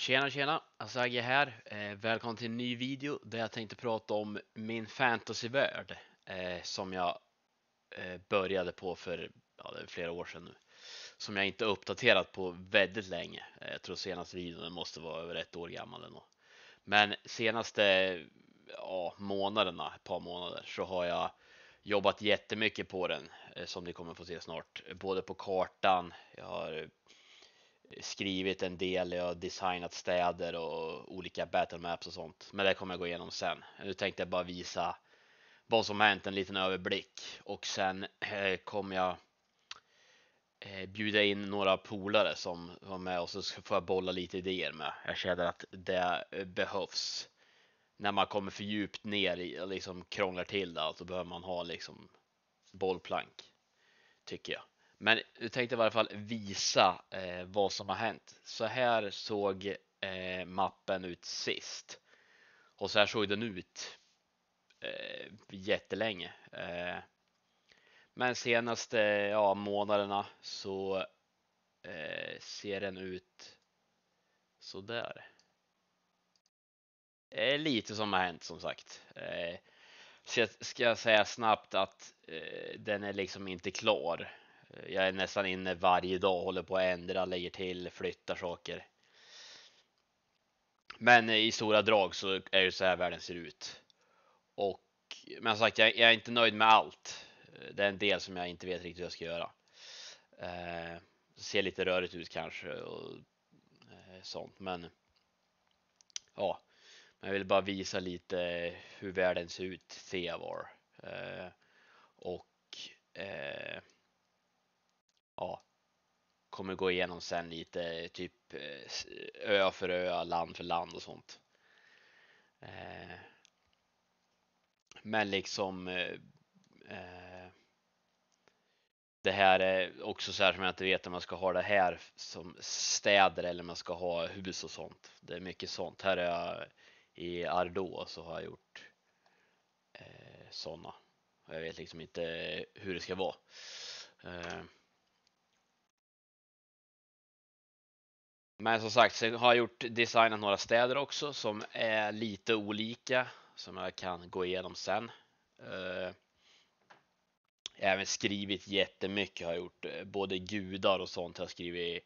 Tjena tjena! Asagi här. Eh, välkommen till en ny video där jag tänkte prata om min fantasyvärld eh, som jag eh, började på för ja, det flera år sedan nu. Som jag inte uppdaterat på väldigt länge. Eh, jag tror senaste videon måste vara över ett år gammal eller något. Men senaste ja, månaderna, ett par månader, så har jag jobbat jättemycket på den eh, som ni kommer få se snart. Både på kartan, jag har skrivit en del, jag har designat städer och olika battle maps och sånt. Men det kommer jag gå igenom sen. Nu tänkte jag bara visa vad som hänt, en liten överblick och sen eh, kommer jag eh, bjuda in några polare som var med och så får jag bolla lite idéer med. Jag känner att det eh, behövs när man kommer för djupt ner i och liksom krånglar till det. Så behöver man ha liksom bollplank tycker jag. Men jag tänkte i varje fall visa eh, vad som har hänt. Så här såg eh, mappen ut sist. Och så här såg den ut eh, jättelänge. Eh, men senaste ja, månaderna så eh, ser den ut så där. Eh, lite som har hänt som sagt. Eh, ska jag säga snabbt att eh, den är liksom inte klar. Jag är nästan inne varje dag, håller på att ändra, lägger till, flyttar saker. Men i stora drag så är det så här världen ser ut. Och men som sagt, jag, jag är inte nöjd med allt. Det är en del som jag inte vet riktigt hur jag ska göra. Eh, ser lite rörigt ut kanske och eh, sånt, men ja, jag vill bara visa lite hur världen ser ut, Theavar. Eh, och eh, ja, kommer gå igenom sen lite typ eh, ö för ö, land för land och sånt. Eh, men liksom eh, det här är också så här som jag inte vet om man ska ha det här som städer eller om man ska ha hus och sånt. Det är mycket sånt. Här är jag i Ardo så har jag gjort eh, sådana. Jag vet liksom inte hur det ska vara. Eh, Men som sagt, sen har jag gjort designat några städer också som är lite olika som jag kan gå igenom sen. Eh, även skrivit jättemycket har jag gjort, eh, både gudar och sånt har jag skrivit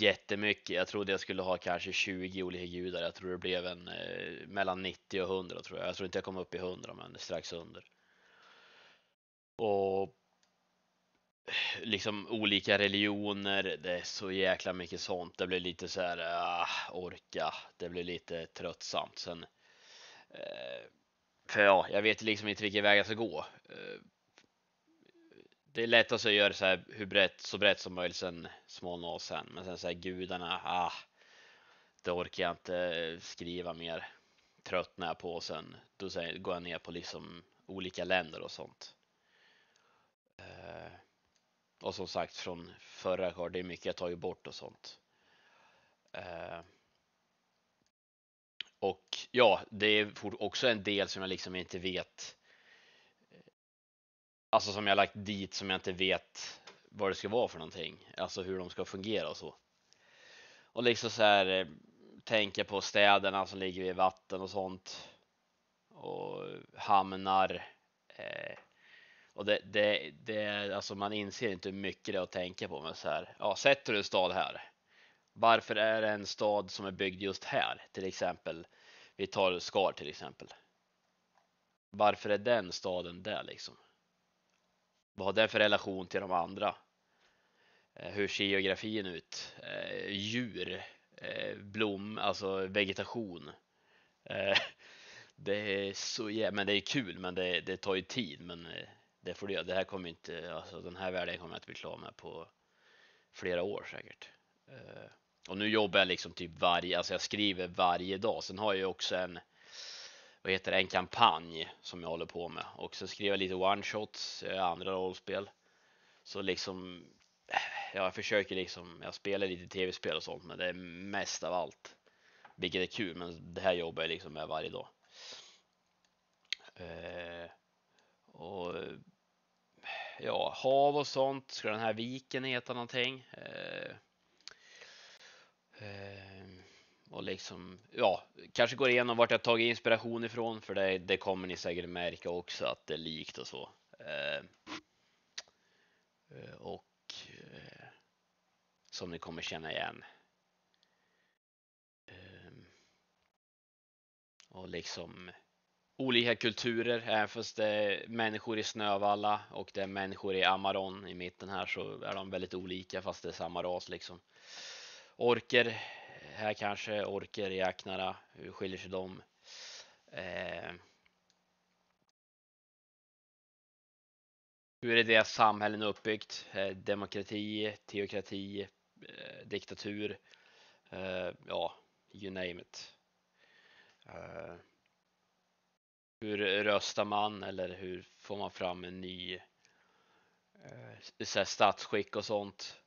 jättemycket. Jag trodde jag skulle ha kanske 20 olika gudar. Jag tror det blev en eh, mellan 90 och 100 tror jag. Jag tror inte jag kom upp i 100 men strax under. Och liksom olika religioner. Det är så jäkla mycket sånt. Det blir lite så här ah, orka. Det blir lite tröttsamt. Sen, eh, för ja, jag vet liksom inte vilken väg jag ska gå. Eh, det är lättast att göra så här hur brett, så brett som möjligt sen smånå sen. Men sen så här gudarna, ah, det orkar jag inte skriva mer. Tröttnar jag på sen. Då går jag ner på liksom olika länder och sånt. Och som sagt från förra kvar, det är mycket jag tagit bort och sånt. Eh, och ja, det är också en del som jag liksom inte vet. Alltså som jag lagt dit som jag inte vet vad det ska vara för någonting. Alltså hur de ska fungera och så. Och liksom så här eh, tänka på städerna som ligger vid vatten och sånt. Och hamnar. Eh, och det, det, det, alltså man inser inte hur mycket det är att tänka på. Men så här, ja, sätter du en stad här. Varför är det en stad som är byggd just här? Till exempel, vi tar Skar till exempel. Varför är den staden där liksom? Vad har den för relation till de andra? Eh, hur ser geografin ut? Eh, djur, eh, blom, alltså vegetation. Det är så jävla, men det är kul, men det, det tar ju tid. Men det får det Det här kommer inte, alltså den här världen kommer jag att bli klar med på flera år säkert. Eh, och nu jobbar jag liksom typ varje, alltså jag skriver varje dag. Sen har jag ju också en, vad heter det, en kampanj som jag håller på med. Och så skriver jag lite one shots, eh, andra rollspel. Så liksom, ja, jag försöker liksom, jag spelar lite tv-spel och sånt, men det är mest av allt. Vilket är kul, men det här jobbar jag liksom med varje dag. Och ja, hav och sånt. Ska den här viken heta någonting? Eh, eh, och liksom, ja, kanske går igenom vart jag tagit inspiration ifrån för det, det kommer ni säkert märka också att det är likt och så. Eh, eh och eh, som ni kommer känna igen. Eh, och liksom olika kulturer, även fast det är människor i Snövalla och det är människor i Amaron i mitten här så är de väldigt olika fast det är samma ras liksom. Orker här kanske, orker i Aknara, hur skiljer sig de? Eh, hur är deras samhällen uppbyggt? Eh, demokrati, teokrati, eh, diktatur, eh, ja, you name it. Eh, hur röstar man eller hur får man fram en ny eh, statsskick och sånt?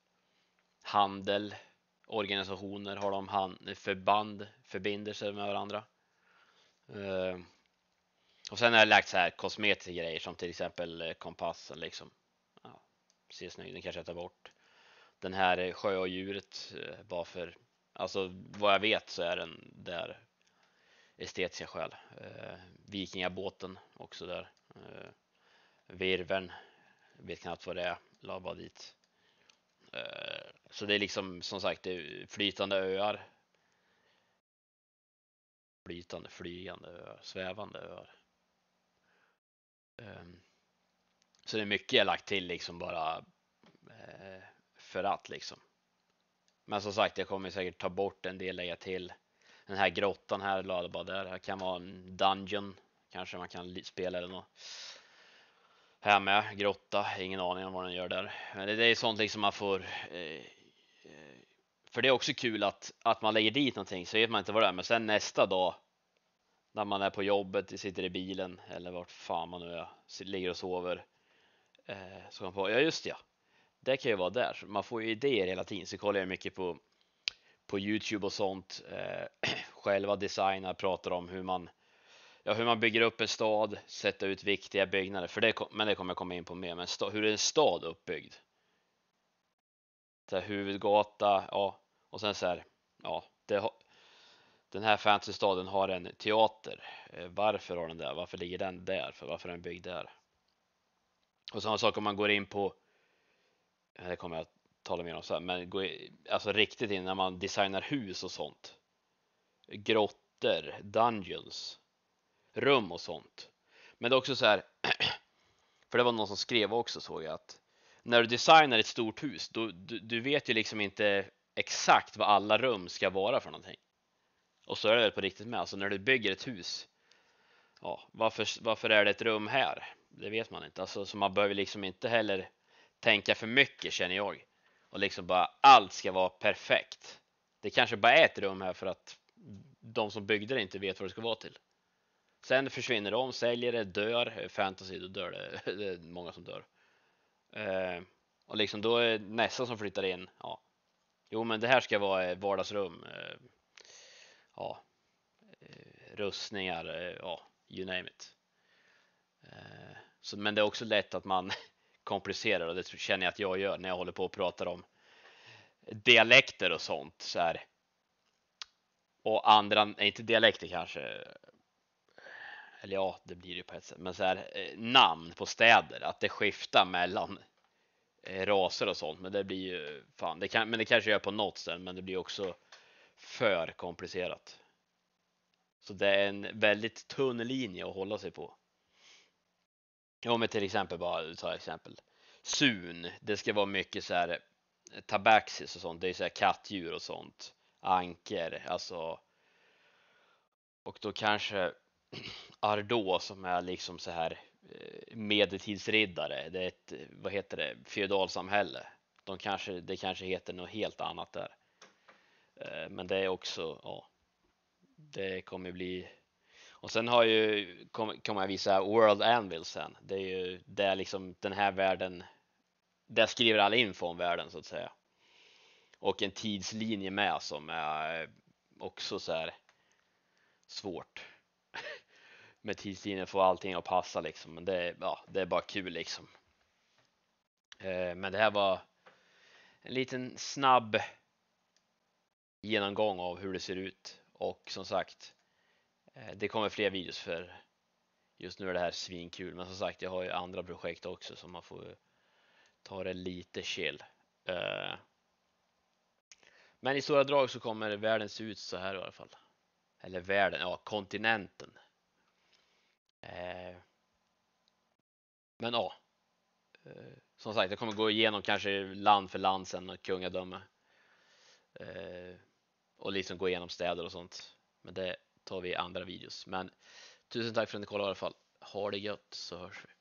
Handel, organisationer, har de hand, förband, förbindelser med varandra? Eh, och sen har jag lagt så här kosmetiska grejer som till exempel eh, kompassen liksom. Ja, ser snygg, den kanske jag tar bort. Den här eh, sjödjuret bara för, alltså vad jag vet så är den där estetiska skäl. Eh, vikingabåten också där. Eh, virveln, vet knappt vad det är, la bara dit. Eh, så det är liksom som sagt det är flytande öar. Flytande, flygande öar, svävande öar. Eh, så det är mycket jag lagt till liksom bara eh, för att liksom. Men som sagt, jag kommer säkert ta bort en del, lägga till. Den här grottan här, la bara där. Det kan vara en dungeon. Kanske man kan spela eller något. Här med, grotta, ingen aning om vad den gör där. Men det, det är sånt liksom man får eh, eh, för det är också kul att, att man lägger dit någonting så vet man inte vad det är. Men sen nästa dag när man är på jobbet, sitter i bilen eller vart fan man nu är, ligger och sover. Eh, så man på, ja just ja, det kan ju vara där. Så man får ju idéer hela tiden. Så kollar jag mycket på, på Youtube och sånt. Eh, själva designar, pratar om hur man ja, hur man bygger upp en stad, sätta ut viktiga byggnader. För det, men det kommer jag komma in på mer. Men stad, hur är en stad uppbyggd? så här, huvudgata, ja, och sen så här, ja, det, den här fantasystaden har en teater. Eh, varför har den det? Varför ligger den där? För varför är den byggd där? Och samma sak om man går in på, det kommer jag tala mer om här, men gå i, alltså riktigt in när man designar hus och sånt. Grottor, dungeons, rum och sånt. Men det är också så här, för det var någon som skrev också såg jag att när du designar ett stort hus, då, du, du vet ju liksom inte exakt vad alla rum ska vara för någonting. Och så är det väl på riktigt med, alltså när du bygger ett hus. Ja, varför, varför är det ett rum här? Det vet man inte, alltså så man behöver liksom inte heller tänka för mycket känner jag. Och liksom bara allt ska vara perfekt. Det kanske bara är ett rum här för att de som byggde det inte vet vad det ska vara till. Sen försvinner de, säljer det, dör. Eh, fantasy, då dör det. Det är många som dör. Eh, och liksom då är nästa som flyttar in, ja, jo men det här ska vara eh, vardagsrum. Eh, ja, eh, rustningar, ja, you name it. Eh, så, men det är också lätt att man komplicerad och det känner jag att jag gör när jag håller på och pratar om dialekter och sånt så här. Och andra, inte dialekter kanske, eller ja, det blir det på ett sätt, men så här eh, namn på städer, att det skiftar mellan eh, raser och sånt. Men det blir ju fan, det kan, men det kanske gör på något sätt, men det blir också för komplicerat. Så det är en väldigt tunn linje att hålla sig på. Om jag till exempel bara ta exempel Sun, det ska vara mycket så här eh, tabaxis och sånt, det är så här kattdjur och sånt. Anker, alltså. Och då kanske Ardå som är liksom så här eh, medeltidsriddare. Det är ett, eh, vad heter det, feodalsamhälle. De kanske, det kanske heter något helt annat där. Men det är också, ja, det kommer bli och sen har ju, kommer jag visa World Anvil sen. Det är ju, det är liksom den här världen, där skriver all info om världen så att säga. Och en tidslinje med som är också så här svårt med tidslinjen få allting att passa liksom. Men det, ja, det är bara kul liksom. Eh, men det här var en liten snabb genomgång av hur det ser ut Och som sagt, Eh, det kommer fler videos för just nu är det här svinkul. Men som sagt, jag har ju andra projekt också som man får ta det lite chill. Eh, men i stora drag så kommer världen se ut så här i alla fall. Eller världen, ja kontinenten. Eh, men ja, som sagt, jag kommer gå igenom kanske land för land sen och kungadöme. Och liksom gå igenom städer och sånt. Men det tar vi andra videos. Men tusen tack för att ni kollade i alla fall. Ha det gött så hörs vi.